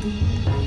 Música